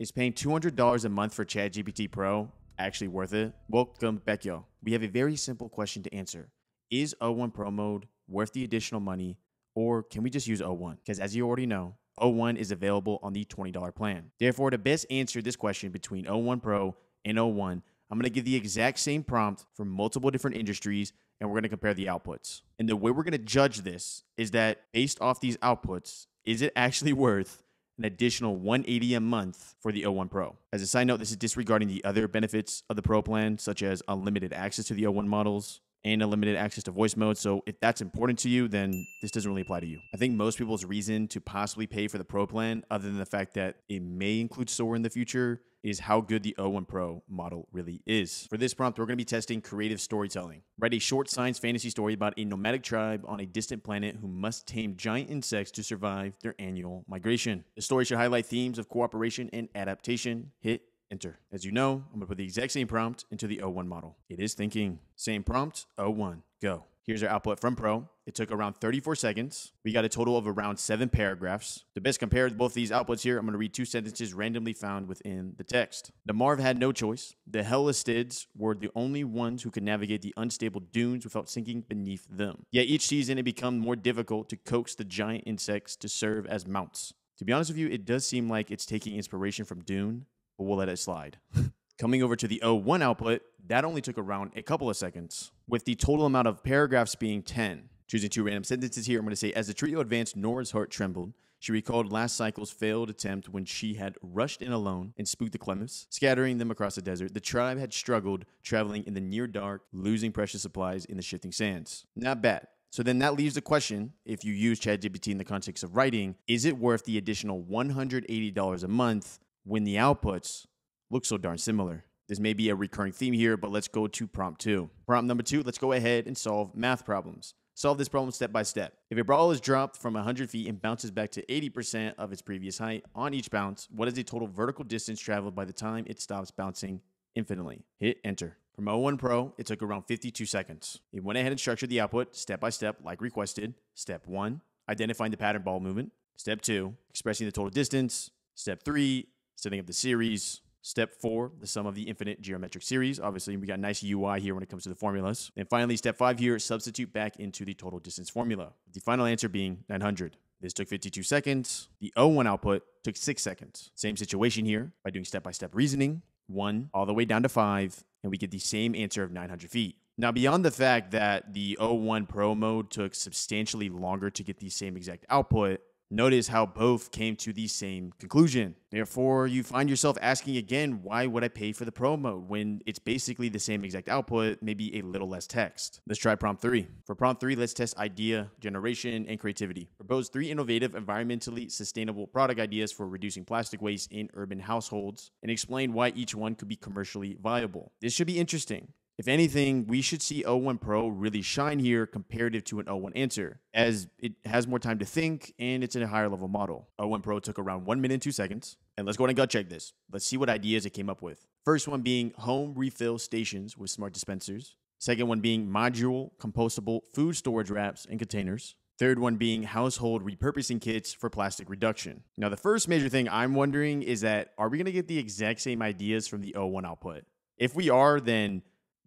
Is paying $200 a month for ChatGPT Pro actually worth it? Welcome back, y'all. We have a very simple question to answer. Is O1 Pro mode worth the additional money, or can we just use O1? Because as you already know, O1 is available on the $20 plan. Therefore, to best answer this question between O1 Pro and O1, I'm going to give the exact same prompt for multiple different industries and we're going to compare the outputs. And the way we're going to judge this is that based off these outputs, is it actually worth an additional 180 a month for the O1 Pro. As a side note, this is disregarding the other benefits of the Pro plan, such as unlimited access to the O1 models, and unlimited access to voice mode. So if that's important to you, then this doesn't really apply to you. I think most people's reason to possibly pay for the Pro plan, other than the fact that it may include Sora in the future, is how good the O1 Pro model really is. For this prompt, we're going to be testing creative storytelling. Write a short science fantasy story about a nomadic tribe on a distant planet who must tame giant insects to survive their annual migration. The story should highlight themes of cooperation and adaptation. Hit enter. As you know, I'm going to put the exact same prompt into the O1 model. It is thinking. Same prompt, O1, go. Here's our output from Pro. It took around 34 seconds. We got a total of around seven paragraphs. To best compare both these outputs here, I'm going to read two sentences randomly found within the text. The Marv had no choice. The Helistids were the only ones who could navigate the unstable dunes without sinking beneath them. Yet each season it became more difficult to coax the giant insects to serve as mounts. To be honest with you, it does seem like it's taking inspiration from Dune, but we'll let it slide. Coming over to the O1 output, that only took around a couple of seconds, with the total amount of paragraphs being 10. Choosing two random sentences here, I'm going to say, as the trio advanced, Nora's heart trembled. She recalled last cycle's failed attempt when she had rushed in alone and spooked the Clemens, scattering them across the desert. The tribe had struggled, traveling in the near dark, losing precious supplies in the shifting sands. Not bad. So then that leaves the question if you use ChatGPT in the context of writing, is it worth the additional $180 a month when the outputs look so darn similar. This may be a recurring theme here, but let's go to prompt two. Prompt number two, let's go ahead and solve math problems. Solve this problem step by step. If a ball is dropped from 100 feet and bounces back to 80% of its previous height on each bounce, what is the total vertical distance traveled by the time it stops bouncing infinitely? Hit enter. From O1 Pro, it took around 52 seconds. It went ahead and structured the output step by step like requested. Step one, identifying the pattern ball movement. Step two, expressing the total distance. Step three, setting up the series. Step four, the sum of the infinite geometric series. Obviously, we got nice UI here when it comes to the formulas. And finally, step five here, substitute back into the total distance formula. The final answer being 900. This took 52 seconds. The O1 output took six seconds. Same situation here by doing step-by-step reasoning, one all the way down to five, and we get the same answer of 900 feet. Now, beyond the fact that the O1 Pro mode took substantially longer to get the same exact output, Notice how both came to the same conclusion. Therefore, you find yourself asking again, why would I pay for the pro mode when it's basically the same exact output, maybe a little less text? Let's try prompt three. For prompt three, let's test idea generation and creativity. Propose three innovative, environmentally sustainable product ideas for reducing plastic waste in urban households and explain why each one could be commercially viable. This should be interesting. If anything, we should see O1 Pro really shine here comparative to an O1 Answer, as it has more time to think and it's in a higher level model. O1 Pro took around 1 minute and 2 seconds. And let's go ahead and gut check this. Let's see what ideas it came up with. First one being home refill stations with smart dispensers. Second one being modular compostable food storage wraps and containers. Third one being household repurposing kits for plastic reduction. Now, the first major thing I'm wondering is that are we going to get the exact same ideas from the O1 output? If we are, then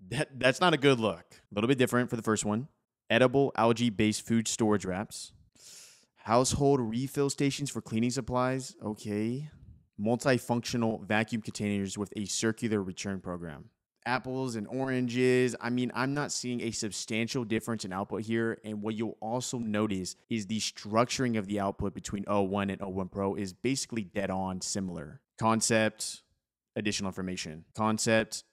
that, that's not a good look. A little bit different for the first one. Edible algae based food storage wraps. Household refill stations for cleaning supplies. Okay. Multifunctional vacuum containers with a circular return program. Apples and oranges. I mean, I'm not seeing a substantial difference in output here. And what you'll also notice is the structuring of the output between O1 and O1 Pro is basically dead on similar. Concept, additional information. Concept,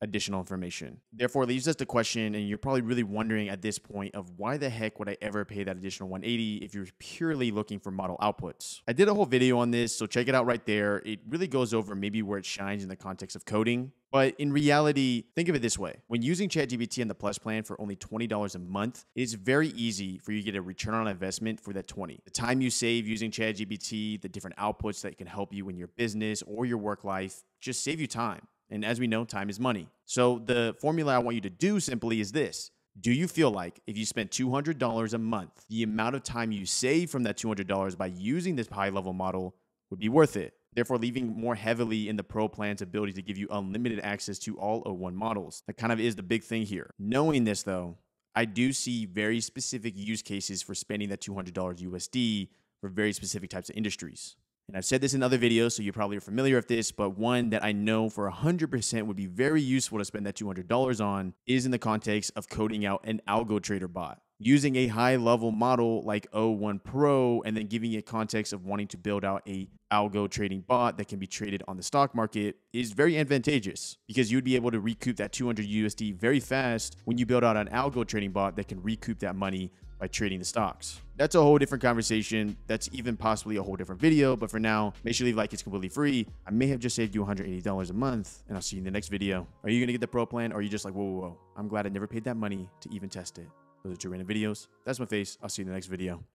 additional information. Therefore, leaves us the question, and you're probably really wondering at this point of why the heck would I ever pay that additional 180 if you're purely looking for model outputs? I did a whole video on this, so check it out right there. It really goes over maybe where it shines in the context of coding. But in reality, think of it this way. When using ChatGPT and the Plus plan for only $20 a month, it is very easy for you to get a return on investment for that 20. The time you save using ChatGPT, the different outputs that can help you in your business or your work life, just save you time. And as we know, time is money. So the formula I want you to do simply is this. Do you feel like if you spent $200 a month, the amount of time you save from that $200 by using this high level model would be worth it? therefore leaving more heavily in the Pro plan's ability to give you unlimited access to all O1 models. That kind of is the big thing here. Knowing this though, I do see very specific use cases for spending that $200 USD for very specific types of industries. And I've said this in other videos, so you probably are familiar with this, but one that I know for 100% would be very useful to spend that $200 on is in the context of coding out an algo trader bot. Using a high level model like O1 Pro and then giving it context of wanting to build out a algo trading bot that can be traded on the stock market is very advantageous because you'd be able to recoup that 200 USD very fast when you build out an algo trading bot that can recoup that money by trading the stocks. That's a whole different conversation. That's even possibly a whole different video. But for now, make sure you leave like it's completely free. I may have just saved you $180 a month, and I'll see you in the next video. Are you gonna get the pro plan, or are you just like, whoa, whoa, whoa? I'm glad I never paid that money to even test it. Those are two random videos. That's my face. I'll see you in the next video.